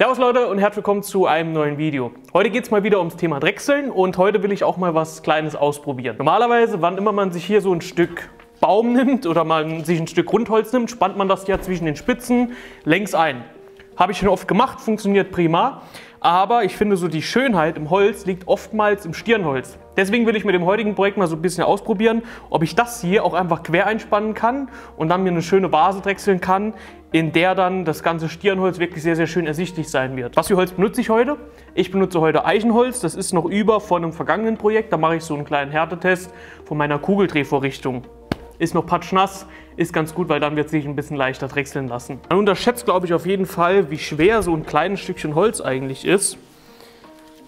Servus Leute und herzlich willkommen zu einem neuen Video. Heute geht es mal wieder ums Thema Drechseln und heute will ich auch mal was Kleines ausprobieren. Normalerweise, wann immer man sich hier so ein Stück Baum nimmt oder man sich ein Stück Grundholz nimmt, spannt man das ja zwischen den Spitzen längs ein. Habe ich schon oft gemacht, funktioniert prima. Aber ich finde so die Schönheit im Holz liegt oftmals im Stirnholz. Deswegen will ich mit dem heutigen Projekt mal so ein bisschen ausprobieren, ob ich das hier auch einfach quer einspannen kann und dann mir eine schöne Vase drechseln kann, in der dann das ganze Stirnholz wirklich sehr, sehr schön ersichtlich sein wird. Was für Holz benutze ich heute? Ich benutze heute Eichenholz. Das ist noch über von einem vergangenen Projekt. Da mache ich so einen kleinen Härtetest von meiner Kugeldrehvorrichtung. Ist noch patschnass, ist ganz gut, weil dann wird sich ein bisschen leichter drechseln lassen. Man unterschätzt, glaube ich, auf jeden Fall, wie schwer so ein kleines Stückchen Holz eigentlich ist.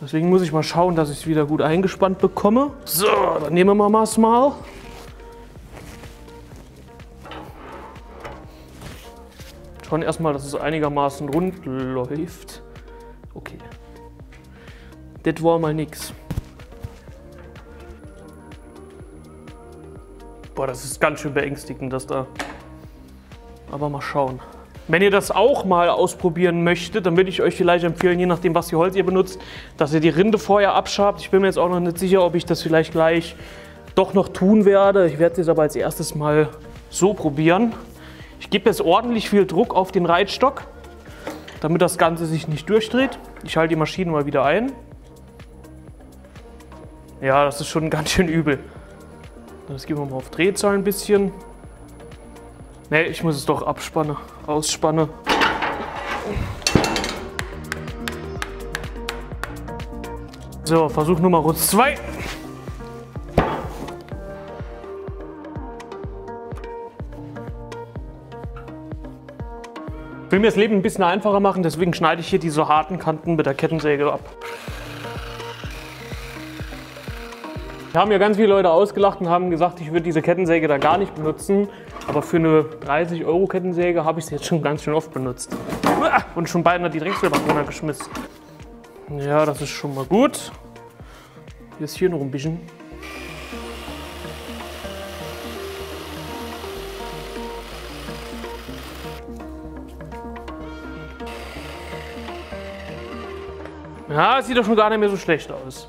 Deswegen muss ich mal schauen, dass ich es wieder gut eingespannt bekomme. So, dann nehmen wir mal es mal. Schauen erstmal, dass es einigermaßen rund läuft. Okay. Das war mal nix. Boah, das ist ganz schön beängstigend, das da. Aber mal schauen. Wenn ihr das auch mal ausprobieren möchtet, dann würde ich euch vielleicht empfehlen, je nachdem, was für Holz ihr benutzt, dass ihr die Rinde vorher abschabt. Ich bin mir jetzt auch noch nicht sicher, ob ich das vielleicht gleich doch noch tun werde. Ich werde es aber als erstes mal so probieren. Ich gebe jetzt ordentlich viel Druck auf den Reitstock, damit das Ganze sich nicht durchdreht. Ich halte die Maschine mal wieder ein. Ja, das ist schon ganz schön übel. Das gehen wir mal auf Drehzahl ein bisschen. Ne, ich muss es doch abspannen, ausspannen. So, Versuch Nummer 2. Ich will mir das Leben ein bisschen einfacher machen, deswegen schneide ich hier diese harten Kanten mit der Kettensäge ab. Haben ja ganz viele Leute ausgelacht und haben gesagt, ich würde diese Kettensäge da gar nicht benutzen. Aber für eine 30 Euro Kettensäge habe ich sie jetzt schon ganz schön oft benutzt. Und schon beinahe die Drechselbank runtergeschmissen. Ja, das ist schon mal gut. Hier ist hier noch ein bisschen. Ja, sieht doch schon gar nicht mehr so schlecht aus.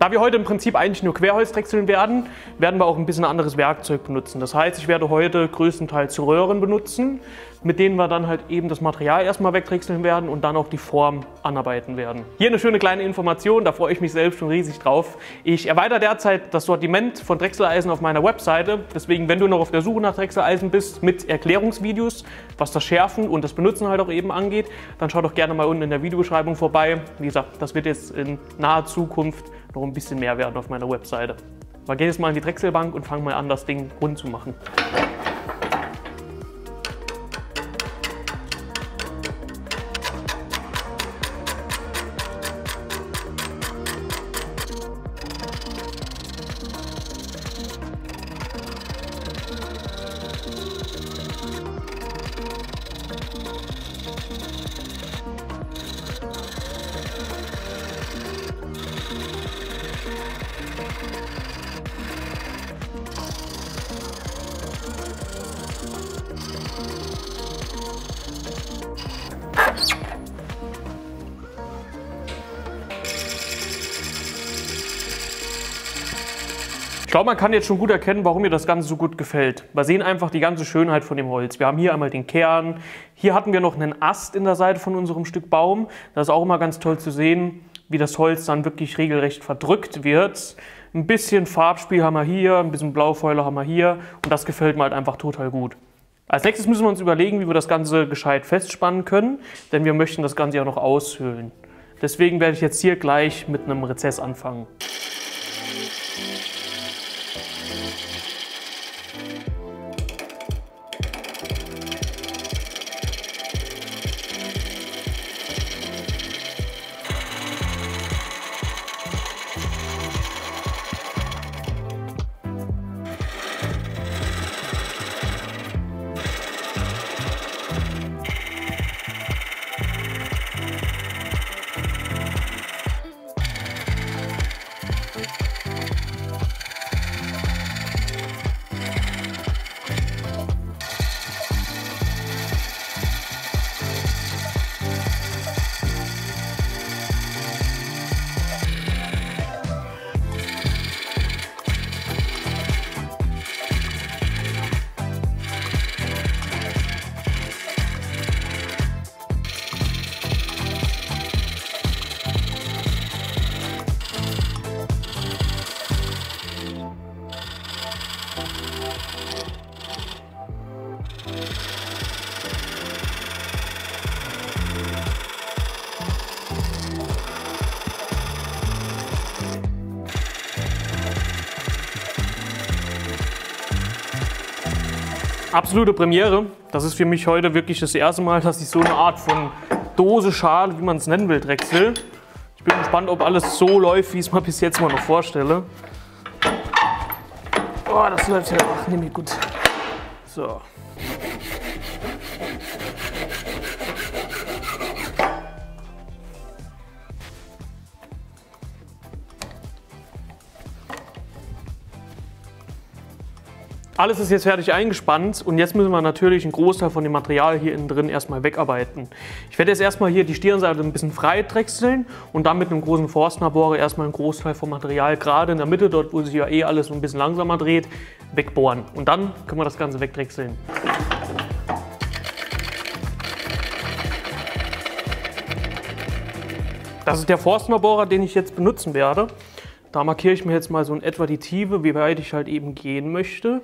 Da wir heute im Prinzip eigentlich nur Querholz drechseln werden, werden wir auch ein bisschen anderes Werkzeug benutzen. Das heißt, ich werde heute größtenteils Röhren benutzen, mit denen wir dann halt eben das Material erstmal wegdrechseln werden und dann auch die Form anarbeiten werden. Hier eine schöne kleine Information, da freue ich mich selbst schon riesig drauf. Ich erweitere derzeit das Sortiment von Drechseleisen auf meiner Webseite. Deswegen, wenn du noch auf der Suche nach Drechseleisen bist, mit Erklärungsvideos, was das Schärfen und das Benutzen halt auch eben angeht, dann schau doch gerne mal unten in der Videobeschreibung vorbei. Wie gesagt, das wird jetzt in naher Zukunft noch ein bisschen mehr werden auf meiner Webseite. Aber geh jetzt mal in die Drechselbank und fang mal an, das Ding rund zu machen. Ich glaube, man kann jetzt schon gut erkennen, warum mir das Ganze so gut gefällt. Wir sehen einfach die ganze Schönheit von dem Holz. Wir haben hier einmal den Kern. Hier hatten wir noch einen Ast in der Seite von unserem Stück Baum. Das ist auch immer ganz toll zu sehen, wie das Holz dann wirklich regelrecht verdrückt wird. Ein bisschen Farbspiel haben wir hier, ein bisschen Blaufäule haben wir hier und das gefällt mir halt einfach total gut. Als nächstes müssen wir uns überlegen, wie wir das Ganze gescheit festspannen können, denn wir möchten das Ganze ja noch aushöhlen. Deswegen werde ich jetzt hier gleich mit einem Rezess anfangen. Absolute Premiere. Das ist für mich heute wirklich das erste Mal, dass ich so eine Art von Dose, Schale, wie man es nennen will, drechsel. Ich bin gespannt, ob alles so läuft, wie ich es mir bis jetzt mal noch vorstelle. Oh, das läuft ja auch nämlich gut. So. Alles ist jetzt fertig eingespannt und jetzt müssen wir natürlich einen Großteil von dem Material hier innen drin erstmal wegarbeiten. Ich werde jetzt erstmal hier die Stirnseite ein bisschen frei drechseln und dann mit einem großen Forstnerbohrer erstmal einen Großteil vom Material gerade in der Mitte, dort wo sich ja eh alles ein bisschen langsamer dreht, wegbohren. Und dann können wir das Ganze wegdrechseln. Das ist der Forstnerbohrer, den ich jetzt benutzen werde. Da markiere ich mir jetzt mal so in etwa die Tiefe, wie weit ich halt eben gehen möchte.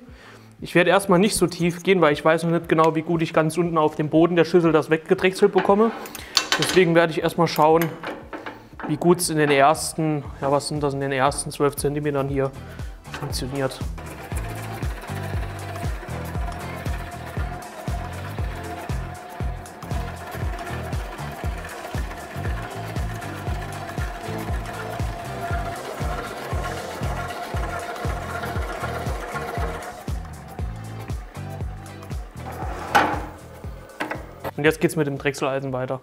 Ich werde erstmal nicht so tief gehen, weil ich weiß noch nicht genau, wie gut ich ganz unten auf dem Boden der Schüssel das weggedrechselt bekomme. Deswegen werde ich erstmal schauen, wie gut es in den ersten, ja was sind das, in den ersten 12 cm hier funktioniert. Und jetzt geht es mit dem Drechseleisen weiter.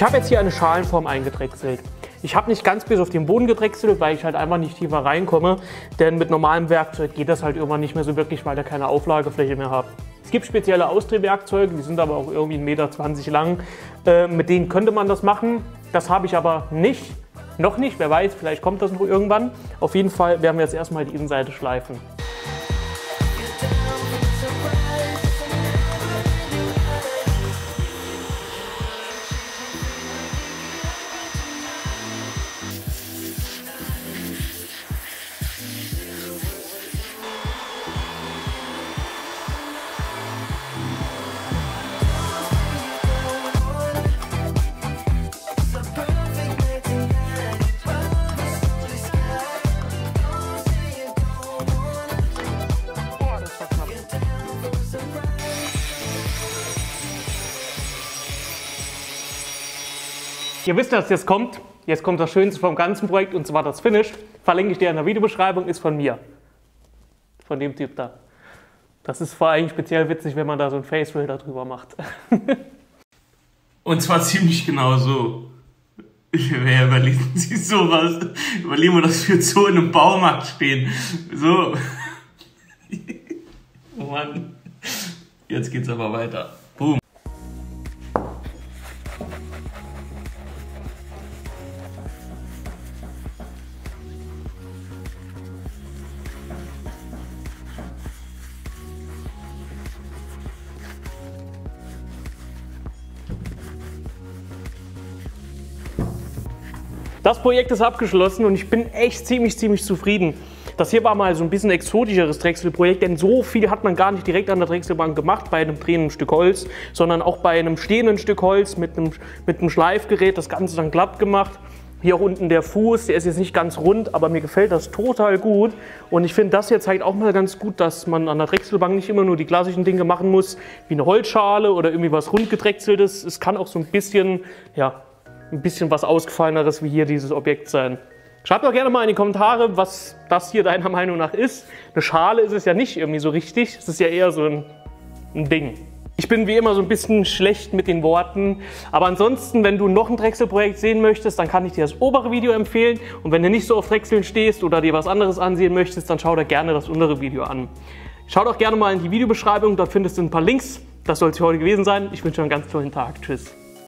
Ich habe jetzt hier eine Schalenform eingedrechselt. Ich habe nicht ganz bis auf den Boden gedrechselt, weil ich halt einfach nicht tiefer reinkomme. Denn mit normalem Werkzeug geht das halt irgendwann nicht mehr so wirklich, weil ihr keine Auflagefläche mehr habt. Es gibt spezielle Ausdrehwerkzeuge, die sind aber auch irgendwie 1,20 Meter lang. Äh, mit denen könnte man das machen. Das habe ich aber nicht. Noch nicht, wer weiß, vielleicht kommt das noch irgendwann. Auf jeden Fall werden wir jetzt erstmal die Innenseite schleifen. Ihr wisst, dass jetzt kommt. Jetzt kommt das Schönste vom ganzen Projekt und zwar das Finish. Verlinke ich dir in der Videobeschreibung, ist von mir. Von dem Typ da. Das ist vor allem speziell witzig, wenn man da so ein Facefilter drüber macht. und zwar ziemlich genau so. Wer überlegen sich sowas? Überlegen wir, dass wir so in einem Baumarkt stehen. So. Mann. Jetzt geht's aber weiter. Das Projekt ist abgeschlossen und ich bin echt ziemlich, ziemlich zufrieden. Das hier war mal so ein bisschen exotischeres Drechselprojekt, denn so viel hat man gar nicht direkt an der Drechselbank gemacht bei einem drehenden Stück Holz, sondern auch bei einem stehenden Stück Holz mit einem, mit einem Schleifgerät das Ganze dann glatt gemacht. Hier auch unten der Fuß, der ist jetzt nicht ganz rund, aber mir gefällt das total gut. Und ich finde, das hier zeigt auch mal ganz gut, dass man an der Drechselbank nicht immer nur die klassischen Dinge machen muss, wie eine Holzschale oder irgendwie was rundgedrechseltes. Es kann auch so ein bisschen, ja, ein bisschen was ausgefalleneres wie hier dieses Objekt sein. Schreibt doch gerne mal in die Kommentare, was das hier deiner Meinung nach ist. Eine Schale ist es ja nicht irgendwie so richtig. Es ist ja eher so ein, ein Ding. Ich bin wie immer so ein bisschen schlecht mit den Worten, aber ansonsten, wenn du noch ein Drechselprojekt sehen möchtest, dann kann ich dir das obere Video empfehlen und wenn du nicht so auf Drechseln stehst oder dir was anderes ansehen möchtest, dann schau dir gerne das untere Video an. Schau doch gerne mal in die Videobeschreibung, da findest du ein paar Links. Das soll es für heute gewesen sein. Ich wünsche dir einen ganz tollen Tag. Tschüss.